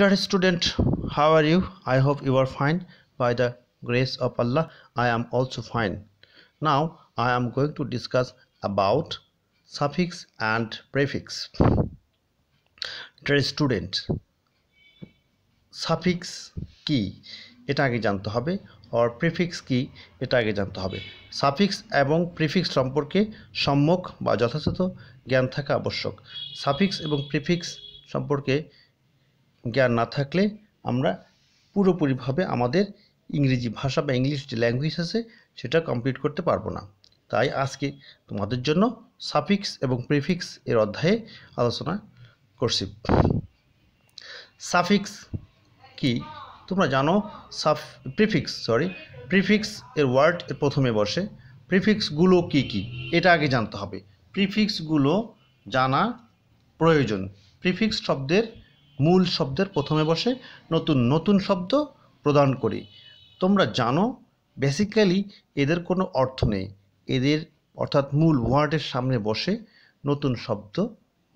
Dear student, how are you? I hope you are fine. By the grace of Allah, I am also fine. Now, I am going to discuss about suffix and prefix. Dear student, suffix কি এটা আগে জানতে হবে আর prefix কি এটা আগে জানতে হবে সাফিক্স এবং প্রিফিক্স সম্পর্কে সম্যক বা যথাযথ জ্ঞান থাকা আবশ্যক সাফিক্স এবং প্রিফিক্স সম্পর্কে জ্ঞান না থাকলে আমরা পুরোপুরিভাবে আমাদের ইংরেজি ভাষা বা ইংলিশ যে ল্যাঙ্গুয়েজ আছে, সেটা কমপ্লিট করতে পারব না। তাই আজকে তোমাদের জন্য সাফিক্স এবং প্রিফিক্স এর অধ্যায়ে আলোচনা করছি। সাফিক্স কি? তোমরা জানো সাফ প্রিফিক্স সরি প্রিফিক্স এর ওয়ার্ড এর প্রথমে বসে। প্রিফিক্সগুলো কি কি? এটা আগে জানতে হবে। প্রিফিক্সগুলো জানা প্রয়োজন। প্রিফিক্স শব্দের মূল শব্দের প্রথমে বসে নতুন নতুন শব্দ প্রদান করি। তোমরা জানো বেসিক্যালি এদের কোনো অর্থ নেই। এদের, অর্থাৎ মূল ওয়ার্ডের সামনে বসে নতুন শব্দ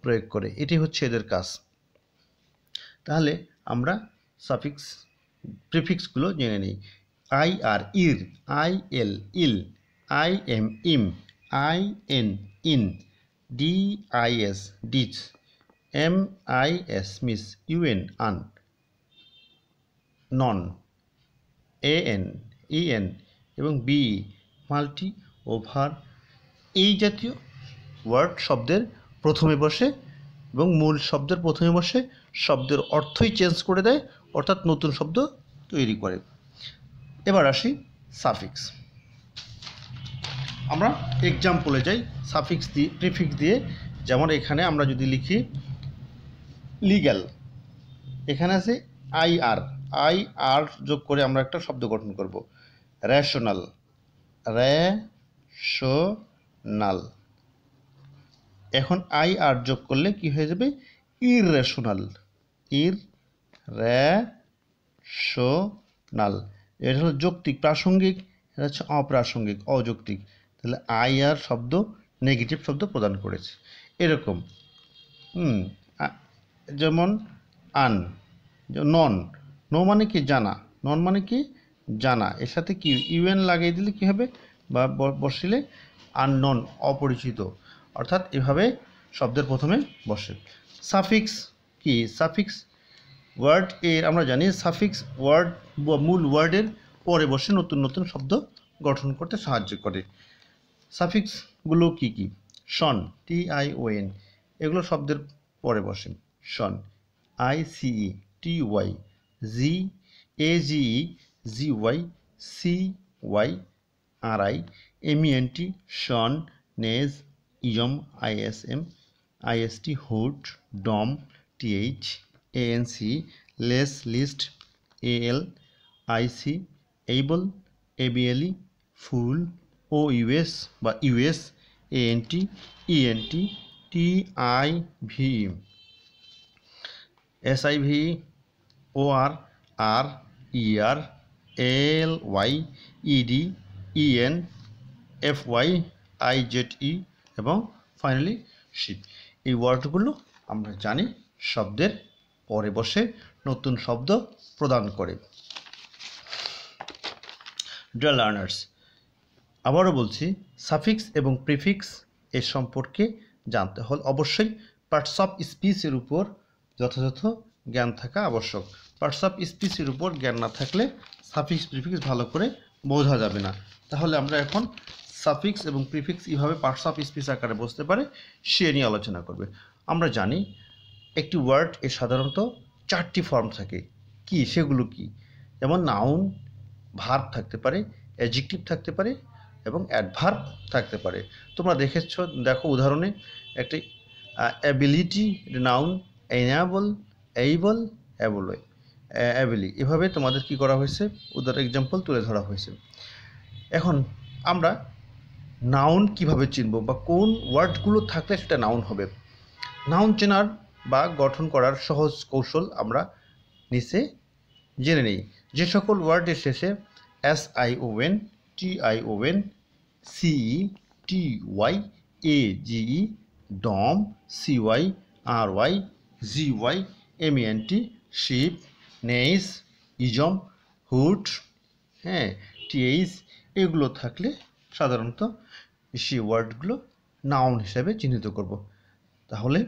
প্রয়োগ করে। এটি হচ্ছে এদের কাজ। তাহলে আমরা সাফিক্স প্রিফিক্সগুলো জেনে নিই। I R ir I L il I M im I N in D I S dis M I S mis U N un non A N E N এবং বি মাল্টি ওভার এই জাতীয় word শব্দের প্রথমে বসে এবং মূল শব্দের প্রথমে বসে শব্দের অর্থই চেঞ্জ করে দেয়, অর্থাৎ নতুন শব্দ তৈরি করে। এবার আসি সাফিক্স আমরা এক্সাম্পলে যাই সাফিক্স দিয়ে প্রিফিক্স দিয়ে। যেমন এখানে আমরা যদি লিখি লিগ্যাল এখানে আছে আই আর আই আর যোগ করে আমরা একটা শব্দ গঠন করব। রেশনাল রেশনাল এখন আই আর যোগ করলে কি হয়ে যাবে? ইররেশনাল ইর রেশনাল এটা হলো যৌক্তিক, প্রাসঙ্গিক, এটা হচ্ছে অপ্রাসঙ্গিক, অযৌক্তিক। তাহলে আই আর শব্দ নেগেটিভ শব্দ প্রদান করেছে। এরকম। হুম। যেমন আন নন। নো মানে কি জানা? নন মানে কি জানা। এর সাথে কি? ইউএন লাগিয়ে দিলে কি হবে? বা বসিলে আননন অপরিচিত। অর্থাৎ এভাবে শব্দের প্রথমে বসে। সাফিক্স কি? সাফিক্স ওয়ার্ড এর, আমরা জানি সাফিক্স ওয়ার্ড বা মূল ওয়ার্ডের পরে বসে নতুন নতুন শব্দ গঠন করতে সাহায্য করে। সাফিক্সগুলো কি কি? Tion T I O N. এগুলো শব্দের পরে বসে। Tion I C E T Y G A G E G Y C Y R I M N T tion, ness, ইয়ম I S M I S T hood dom T H A N C less, list A L I C able A B L E ful, O U S বা U S A N T E N T T I V S I V O R R E R L Y E D E N F Y I Z E এবং finally sheep এই ওয়ার্ডগুলো আমরা জানি শব্দের পরে বসে নতুন শব্দ প্রদান করে। ডিয়ার লার্নার্স আবারও বলছি সাফিক্স এবং প্রিফিক্স এর সম্পর্কে জানতে হল অবশ্যই পার্টস অফ স্পিচের উপর যথাযথ জ্ঞান থাকা আবশ্যক। পার্টস অফ স্পিচের উপর জ্ঞান না থাকলে সাফিক্স প্রিফিক্স ভালো করে বোঝা যাবে না। তাহলে আমরা এখন সাফিক্স এবং প্রিফিক্স কীভাবে পার্টস অফ স্পিচ আকারে বসতে পারে সে নিয়ে আলোচনা করবে। আমরা জানি একটি ওয়ার্ড এর সাধারণত চারটি ফর্ম থাকে। কি, সেগুলো কি? যেমন নাউন ভার্ব থাকতে পারে অ্যাডজেক্টিভ থাকতে পারে এবং অ্যাডভার্ব থাকতে পারে। তোমরা দেখেছ, দেখো উদাহরণে একটি অ্যাবিলিটি নাউন এনাবল এইবল অ্যাবলয় অ্যাবিলি এভাবে তোমাদের কি করা হয়েছে? উদাহরণ এক্সাম্পল তুলে ধরা হয়েছে। এখন আমরা নাউন কীভাবে চিনব বা কোন ওয়ার্ডগুলো থাকলে সেটা নাউন হবে? নাউন চেনার বা গঠন করার সহজ কৌশল আমরা নিচে জেনে নিই। যে সকল ওয়ার্ডের শেষে S I O N T I O N C E T Y A G E dom C Y R Y G Y M N T ship ness ism hood হ্যাঁ টিএইস এগুলো থাকলে সাধারণত সে ওয়ার্ডগুলো নাউন হিসাবে চিহ্নিত করব। তাহলে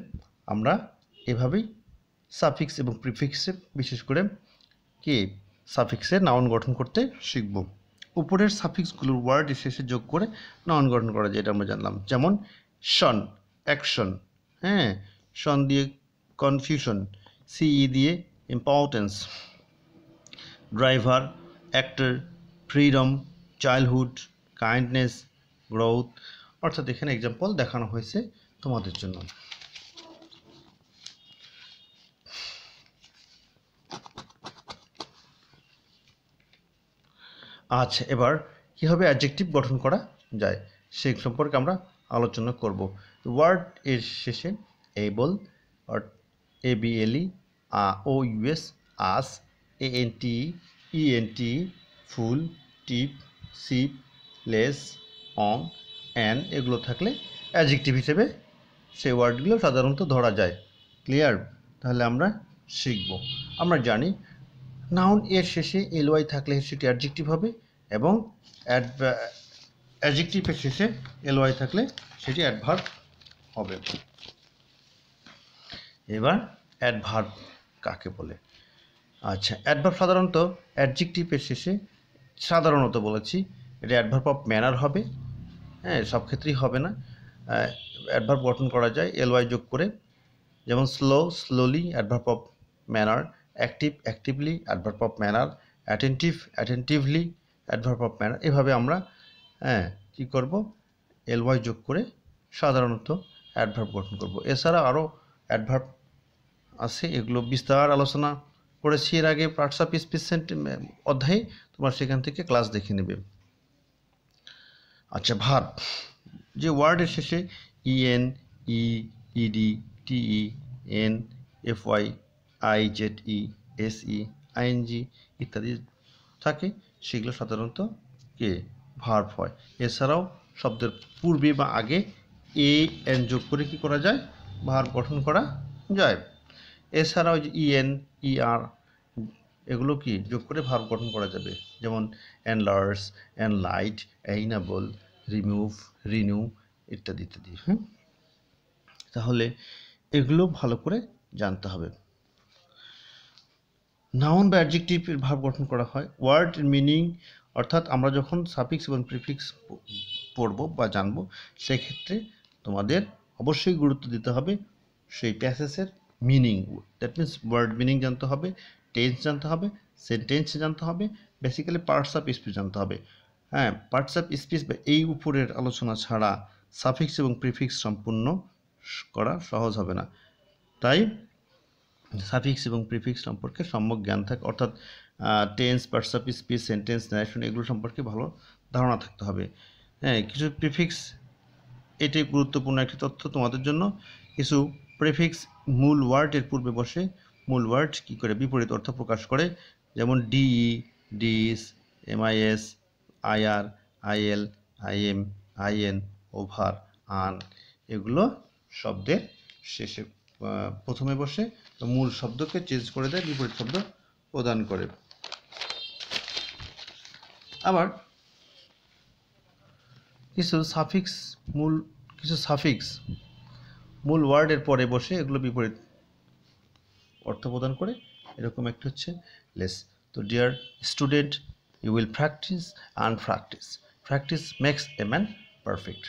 আমরা এভাবেই সাফিক্স এবং প্রিফিক্সে বিশেষ করে কি সাফিক্সে নাউন গঠন করতে শিখব। উপরের সাফিক্সগুলোর ওয়ার্ড শেষে যোগ করে নাউন গঠন করা যায়, এটা আমরা জানলাম। যেমন শন অ্যাকশন হ্যাঁ শন দিয়ে কনফিউশন সিই দিয়ে importance driver actor freedom childhood kindness growth অর্থাৎ এখানে এক্সাম্পল দেখানো হয়েছে তোমাদের জন্য। আচ্ছা এবার কীভাবে অ্যাডজেক্টিভ গঠন করা যায়, সেই সম্পর্কে আমরা আলোচনা করব। ওয়ার্ড এর শেষে able A B L E O U S ous A N T E N T ful টিপ সিপ লেস অন অ্যান এগুলো থাকলে অ্যাডজেক্টিভ হিসেবে সেই ওয়ার্ডগুলো সাধারণত ধরা যায়। ক্লিয়ার তাহলে আমরা শিখব। আমরা জানি নাউন এর শেষে এলওয়াই থাকলে সেটি অ্যাডজেক্টিভ হবে এবং অ্যাডজেক্টিভের শেষে এলওয়াই থাকলে সেটি অ্যাডভার্ব হবে। এবার অ্যাডভার্ব কাকে বলে? আচ্ছা অ্যাডভার্ব সাধারণত অ্যাডজেক্টিভের শেষে সাধারণত বলেছি। এটা অ্যাডভার্ব অফ ম্যানার হবে। হ্যাঁ সব ক্ষেত্রেই হবে না। অ্যাডভার্ব গঠন করা যায় এলওয়াই যোগ করে। যেমন slow slowly adverb of manner active actively adverb of manner attentive attentively adverb of manner এভাবে আমরা হ্যাঁ কী করব? এলওয়াই যোগ করে সাধারণত অ্যাডভার্ব গঠন করব। এছাড়া আরও অ্যাডভার্ব আছে, এগুলো বিস্তার আলোচনা করেছি। এর আগে পার্টস অফ স্পিচ অধ্যায়ে তোমার সেখান থেকে ক্লাস দেখে নেবে। আচ্ছা ভার্ব যে ওয়ার্ডের শেষে E N E E D T E N F Y I Z E S E I N G ইত্যাদি থাকে, সেগুলো সাধারণত কে? ভার্ব হয়। এছাড়াও শব্দের পূর্বে বা আগে এ এন যোগ করে কি করা যায়? ভার্ব গঠন করা যায়। এছাড়াও যে ইএন ই আর এগুলো কি? যোগ করে ভার্ব গঠন করা যাবে। যেমন অ্যানলার্স অ্যানলাইট অ্যাইনাবল রিমুভ রিনিউ ইত্যাদি ইত্যাদি হ্যাঁ তাহলে এগুলো ভালো করে জানতে হবে। নাউন বা অ্যাডজেক্টিভের ভাব গঠন করা হয়। ওয়ার্ড মিনিং অর্থাৎ আমরা যখন সাফিক্স এবং প্রিফিক্স পড়ব বা জানব, সেক্ষেত্রে তোমাদের অবশ্যই গুরুত্ব দিতে হবে সেই প্যাসেসের meaning that means word meaning জানতে হবে টেন্স জানতে হবে সেন্টেন্স জানতে হবে বেসিক্যালি পার্টস অফ স্পিচ জানতে হবে। হ্যাঁ পার্টস অফ স্পিচ বা এই উপরের আলোচনা ছাড়া সাফিক্স এবং প্রিফিক্স সম্পূর্ণ করা সহজ হবে না। তাই সাফিক্স এবং প্রিফিক্স সম্পর্কে সম্যক জ্ঞান থাকে, অর্থাৎ tense parts of speech sentence narration এগুলো সম্পর্কে ভালো ধারণা থাকতে হবে। হ্যাঁ কিছু প্রিফিক্স এটি গুরুত্বপূর্ণ একটি তথ্য তোমাদের জন্য। কিছু প্রিফিক্স মূল ওয়ার্ডের পূর্বে বসে মূল ওয়ার্ড কী করে বিপরীত অর্থ প্রকাশ করে? যেমন D E dis M I S I R I L I M I N over un এগুলো শব্দের শেষে প্রথমে বসে মূল শব্দকে চেঞ্জ করে দেয়, বিপরীত শব্দ প্রদান করে। আবার কিছু সাফিক্স মূল, কিছু সাফিক্স মূল ওয়ার্ডের পরে বসে এগুলো বিপরীত অর্থ প্রদান করে। এরকম একটি হচ্ছে লেস তো dear student you will practice and practice practice makes a man perfect